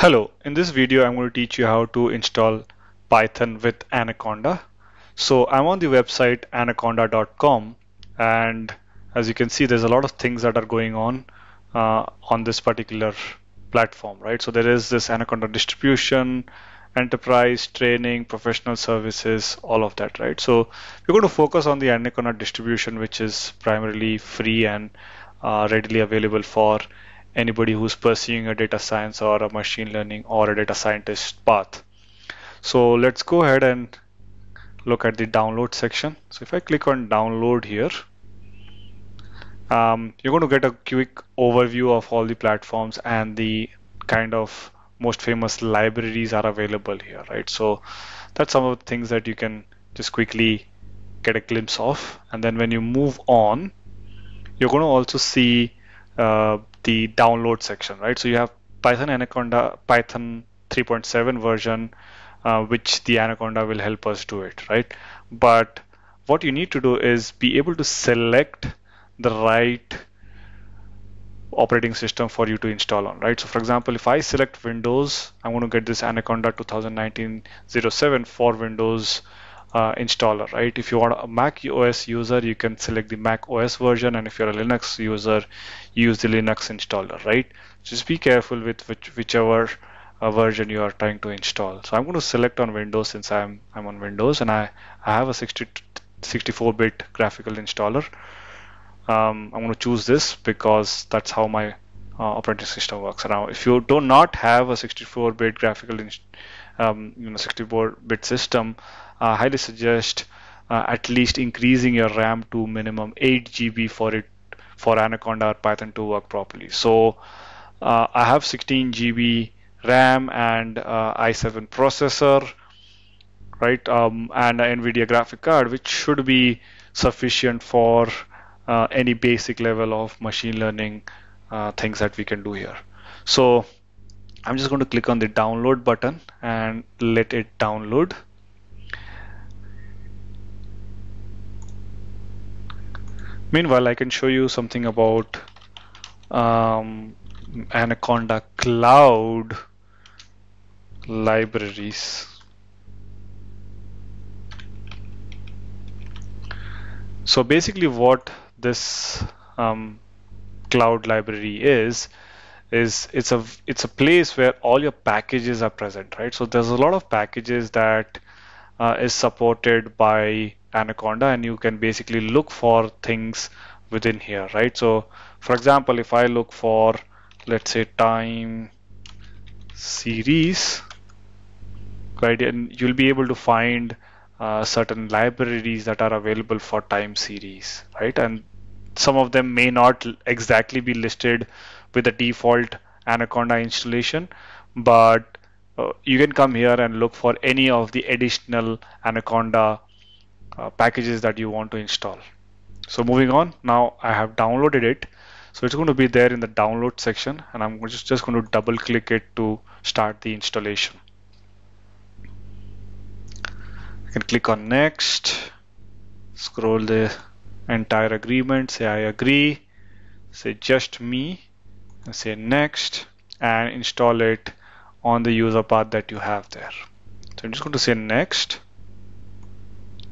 Hello, in this video I'm going to teach you how to install Python with Anaconda. So I'm on the website anaconda.com and as you can see there's a lot of things that are going on uh, on this particular platform, right? So there is this Anaconda distribution, enterprise, training, professional services, all of that, right? So we're going to focus on the Anaconda distribution which is primarily free and uh, readily available for anybody who's pursuing a data science or a machine learning or a data scientist path. So let's go ahead and look at the download section. So if I click on download here, um, you're going to get a quick overview of all the platforms and the kind of most famous libraries are available here, right? So that's some of the things that you can just quickly get a glimpse of. And then when you move on, you're going to also see uh, the download section, right? So you have Python Anaconda, Python 3.7 version, uh, which the Anaconda will help us do it, right? But what you need to do is be able to select the right operating system for you to install on, right? So for example, if I select Windows, I'm going to get this Anaconda 2019-07 for Windows uh, installer, right? If you want a Mac OS user, you can select the Mac OS version, and if you're a Linux user, use the Linux installer, right? Just be careful with which, whichever uh, version you are trying to install. So I'm going to select on Windows since I'm I'm on Windows and I I have a 60 64-bit graphical installer. Um, I'm going to choose this because that's how my uh, operating system works. Now, if you do not have a 64-bit graphical, um, you know, 64-bit system, I highly suggest uh, at least increasing your RAM to minimum 8 GB for it for Anaconda or Python to work properly. So uh, I have 16 GB RAM and uh, i7 processor, right, um, and an NVIDIA graphic card, which should be sufficient for uh, any basic level of machine learning uh, things that we can do here. So I'm just going to click on the download button and let it download. Meanwhile, I can show you something about um, Anaconda Cloud libraries. So basically what this um, cloud library is, is it's a it's a place where all your packages are present, right? So there's a lot of packages that uh, is supported by Anaconda and you can basically look for things within here, right? So for example, if I look for, let's say time series, right, and you'll be able to find uh, certain libraries that are available for time series, right? And some of them may not exactly be listed with the default Anaconda installation, but uh, you can come here and look for any of the additional Anaconda uh, packages that you want to install. So moving on, now I have downloaded it. So it's going to be there in the download section and I'm just, just going to double click it to start the installation. I can click on next, scroll the entire agreement, say I agree, say just me, and say next and install it on the user path that you have there. So I'm just going to say next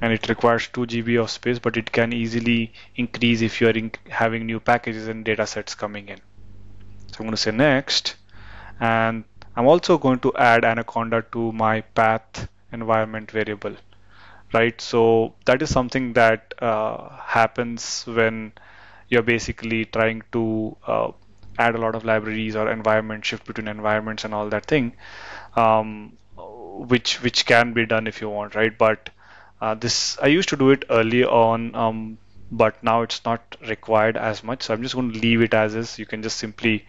and it requires 2 GB of space but it can easily increase if you are having new packages and data sets coming in. So I'm going to say next and I'm also going to add Anaconda to my path environment variable right so that is something that uh, happens when you're basically trying to uh, add a lot of libraries or environment shift between environments and all that thing um, which which can be done if you want right but uh, this I used to do it early on, um, but now it's not required as much. So I'm just going to leave it as is. You can just simply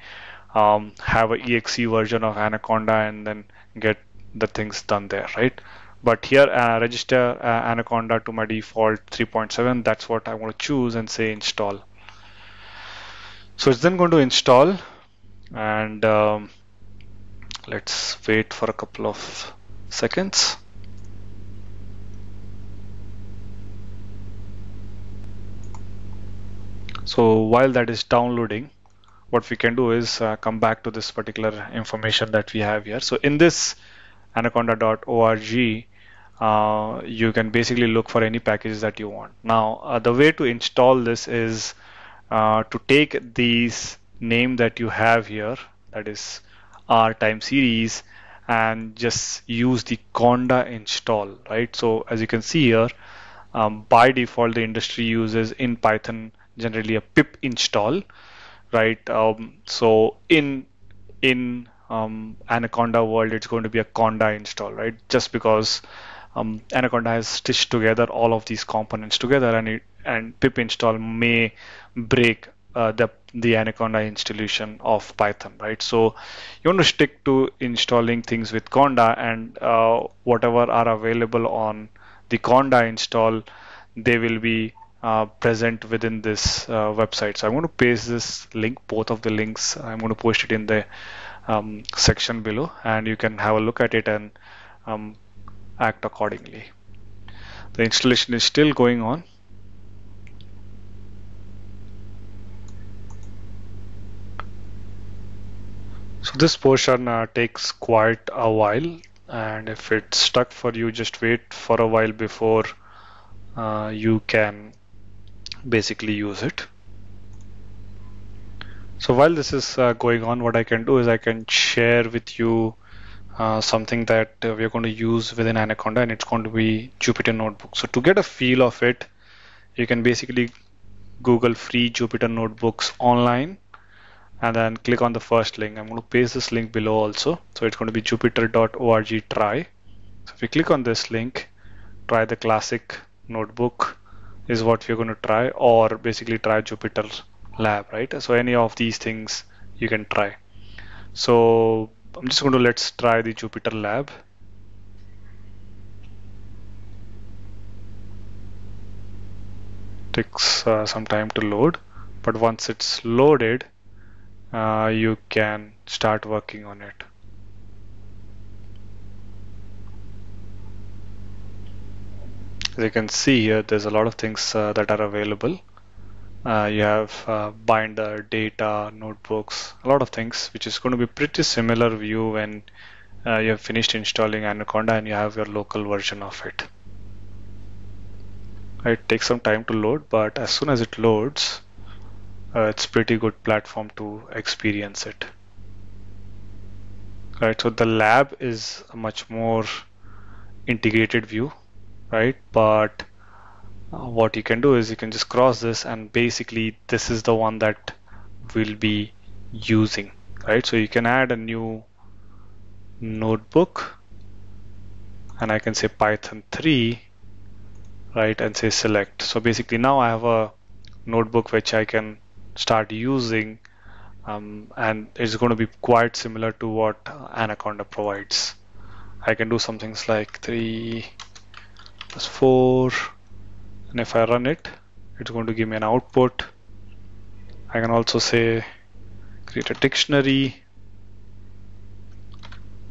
um, have an exe version of Anaconda and then get the things done there, right? But here, uh, register uh, Anaconda to my default 3.7. That's what I want to choose and say install. So it's then going to install, and um, let's wait for a couple of seconds. So while that is downloading, what we can do is uh, come back to this particular information that we have here. So in this anaconda.org, uh, you can basically look for any packages that you want. Now, uh, the way to install this is uh, to take these name that you have here, that is R time series, and just use the conda install, right? So as you can see here, um, by default, the industry uses in Python generally a pip install, right? Um, so in in um, Anaconda world, it's going to be a conda install, right? Just because um, Anaconda has stitched together all of these components together, and it, and pip install may break uh, the the Anaconda installation of Python, right? So you want to stick to installing things with Conda, and uh, whatever are available on the Conda install, they will be present within this uh, website. So I'm going to paste this link, both of the links. I'm going to post it in the um, section below, and you can have a look at it and um, act accordingly. The installation is still going on. So this portion uh, takes quite a while and if it's stuck for you just wait for a while before uh, you can basically use it. So while this is uh, going on what I can do is I can share with you uh, something that uh, we're going to use within Anaconda and it's going to be Jupyter Notebook. So to get a feel of it, you can basically Google free Jupyter Notebooks online and then click on the first link. I'm going to paste this link below also. So it's going to be jupyter.org try. So if you click on this link, try the classic notebook is what we're going to try or basically try Jupyter lab, right? So any of these things you can try. So I'm just going to let's try the Jupyter lab. Takes uh, some time to load, but once it's loaded, uh, you can start working on it. As you can see here, there's a lot of things uh, that are available. Uh, you have uh, binder, data, notebooks, a lot of things, which is going to be pretty similar view when uh, you have finished installing Anaconda and you have your local version of it. It takes some time to load, but as soon as it loads, uh, it's pretty good platform to experience it. Right, so the lab is a much more integrated view, right? But uh, what you can do is you can just cross this and basically this is the one that we'll be using right? So you can add a new notebook and I can say Python 3 right and say select. So basically now I have a notebook which I can start using um, and it's going to be quite similar to what Anaconda provides. I can do some things like 3 plus 4 and if I run it it's going to give me an output. I can also say create a dictionary.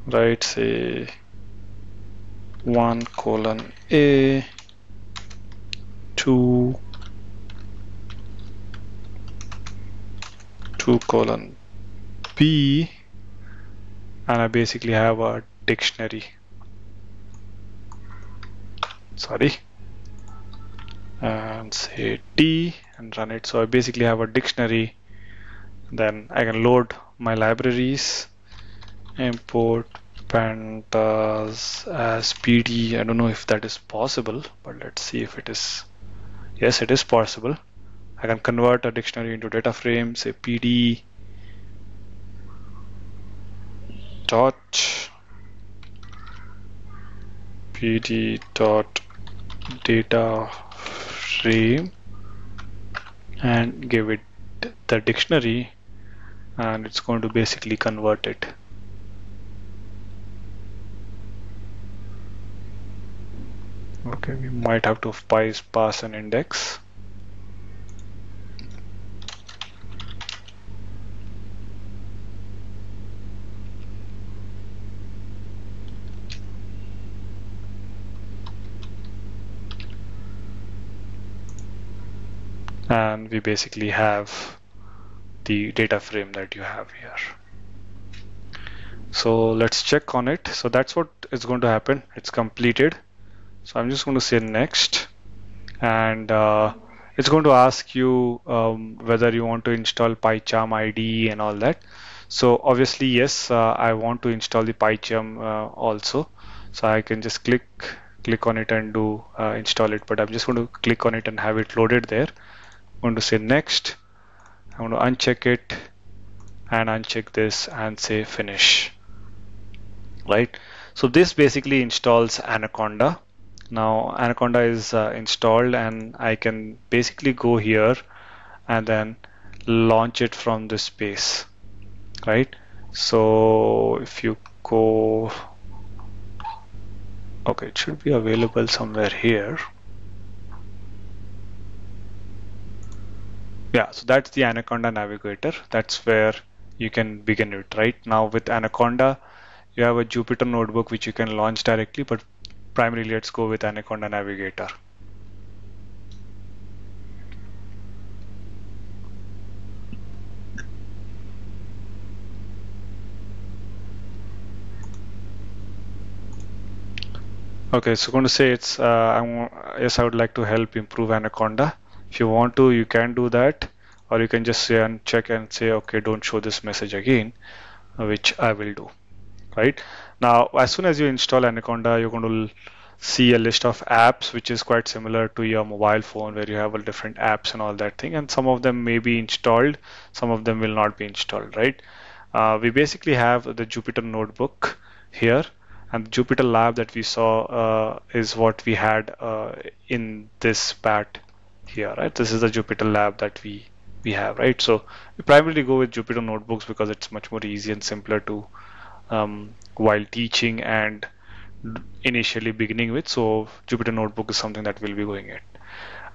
Right say 1 colon A 2 2 colon B. And I basically have a dictionary sorry and say T and run it. So I basically have a dictionary. Then I can load my libraries, import pandas as PD. I don't know if that is possible, but let's see if it is. Yes, it is possible. I can convert a dictionary into data frame, say PD dot PD dot data frame and give it the dictionary and it's going to basically convert it. Okay we might have to pass an index and we basically have the data frame that you have here. So let's check on it. So that's what is going to happen. It's completed. So I'm just going to say next and uh, it's going to ask you um, whether you want to install PyCharm IDE and all that. So obviously, yes, uh, I want to install the PyCharm uh, also. So I can just click click on it and do uh, install it. But I'm just going to click on it and have it loaded there. Going to say next. I'm going to uncheck it and uncheck this and say finish. Right. So this basically installs Anaconda now Anaconda is uh, installed and I can basically go here and then launch it from this space right so if you go okay it should be available somewhere here yeah so that's the Anaconda navigator that's where you can begin it right now with Anaconda you have a Jupyter notebook which you can launch directly but primarily let's go with Anaconda Navigator. Okay, so going to say it's, uh, yes, I would like to help improve Anaconda. If you want to, you can do that, or you can just say and check and say, okay, don't show this message again, which I will do, right? Now, as soon as you install Anaconda, you're going to see a list of apps which is quite similar to your mobile phone where you have all different apps and all that thing. And some of them may be installed. Some of them will not be installed. Right? Uh, we basically have the Jupyter notebook here. And Jupyter lab that we saw uh, is what we had uh, in this bat here right? This is the Jupyter lab that we we have right? So we primarily go with Jupyter notebooks because it's much more easy and simpler to um, while teaching and initially beginning with. So Jupyter Notebook is something that we'll be going at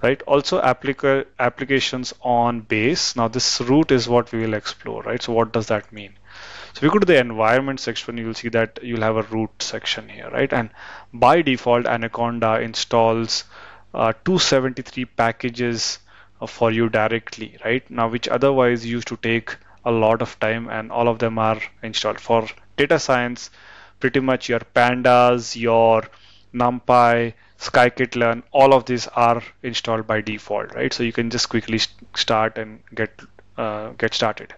right? Also applica applications on base. Now this root is what we will explore right? So what does that mean? So if you go to the environment section you'll see that you'll have a root section here right? And by default Anaconda installs uh, 273 packages uh, for you directly right now which otherwise used to take a lot of time and all of them are installed for data science pretty much your pandas, your NumPy, scikit-learn, all of these are installed by default, right? So you can just quickly start and get uh, get started.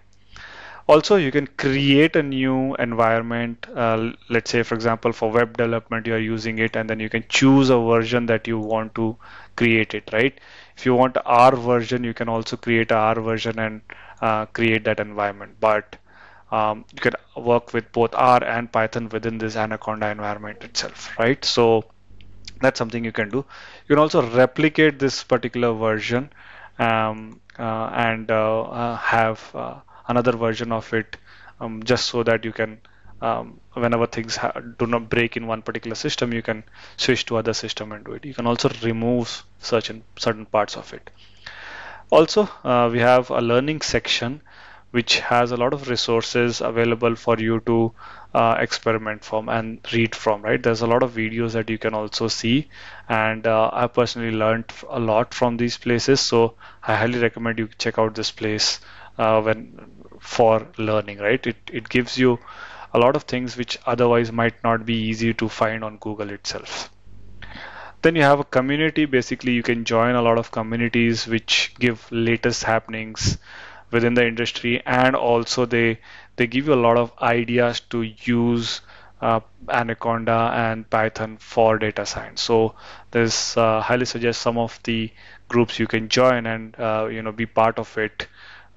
Also, you can create a new environment. Uh, let's say, for example, for web development, you are using it, and then you can choose a version that you want to create it, right? If you want R version, you can also create a R version and uh, create that environment. But um, you can work with both R and Python within this Anaconda environment itself, right? So that's something you can do. You can also replicate this particular version um, uh, and uh, uh, have uh, another version of it um, just so that you can um, whenever things do not break in one particular system you can switch to other system and do it. You can also remove certain certain parts of it. Also uh, we have a learning section which has a lot of resources available for you to uh, experiment from and read from right? There's a lot of videos that you can also see and uh, i personally learned a lot from these places so i highly recommend you check out this place uh, when for learning right? It, it gives you a lot of things which otherwise might not be easy to find on google itself. Then you have a community. Basically you can join a lot of communities which give latest happenings within the industry and also they they give you a lot of ideas to use uh, Anaconda and Python for data science. So this uh, highly suggest some of the groups you can join and uh, you know be part of it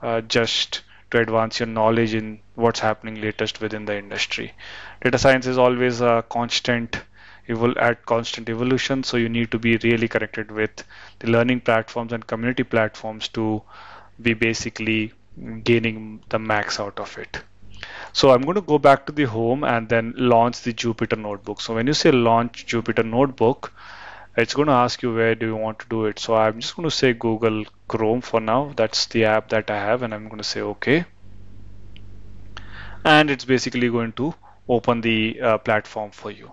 uh, just to advance your knowledge in what's happening latest within the industry. Data science is always a constant evol at constant evolution so you need to be really connected with the learning platforms and community platforms to be basically gaining the max out of it. So I'm going to go back to the home and then launch the Jupyter Notebook. So when you say launch Jupyter Notebook, it's going to ask you where do you want to do it. So I'm just going to say Google Chrome for now. That's the app that I have and I'm going to say OK. And it's basically going to open the uh, platform for you.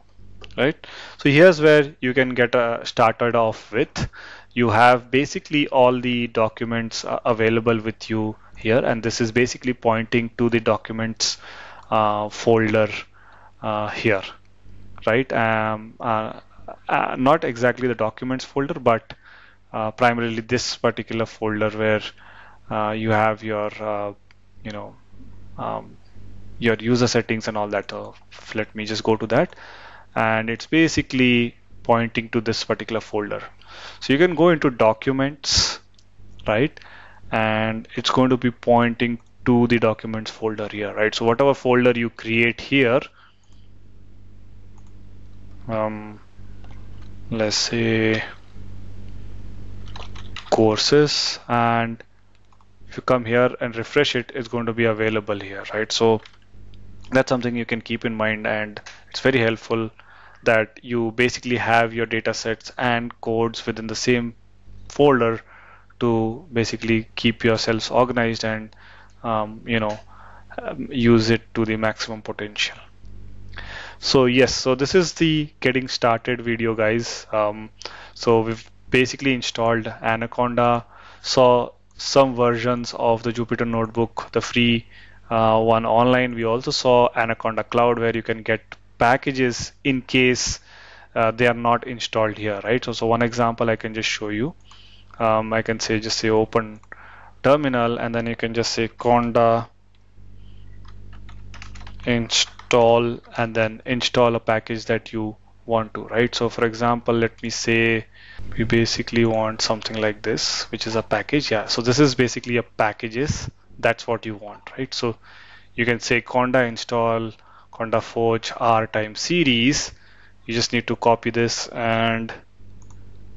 Right. So here's where you can get uh, started off with you have basically all the documents uh, available with you here and this is basically pointing to the documents uh, folder uh, here right um, uh, uh, not exactly the documents folder but uh, primarily this particular folder where uh, you have your you know um, your user settings and all that. Let me just go to that. And it's basically pointing to this particular folder. So you can go into documents right? And it's going to be pointing to the documents folder here right? So whatever folder you create here um, let's say courses and if you come here and refresh it it's going to be available here right? So that's something you can keep in mind and it's very helpful that you basically have your data sets and codes within the same folder to basically keep yourselves organized and um, you know um, use it to the maximum potential so yes so this is the getting started video guys. Um, so we've basically installed anaconda saw some versions of the jupyter notebook the free uh, one online. We also saw anaconda cloud where you can get packages in case uh, they are not installed here right? So so one example i can just show you. Um, i can say just say open terminal and then you can just say conda install install and then install a package that you want to right? So for example let me say we basically want something like this which is a package. Yeah so this is basically a packages. That's what you want right? So you can say conda install conda forge r time series. You just need to copy this and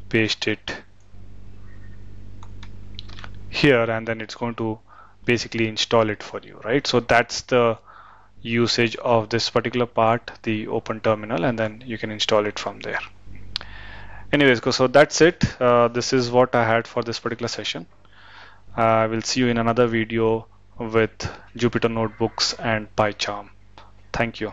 paste it here and then it's going to basically install it for you right? So that's the usage of this particular part the open terminal and then you can install it from there. Anyways so that's it. Uh, this is what I had for this particular session. I will see you in another video with Jupyter notebooks and PyCharm. Thank you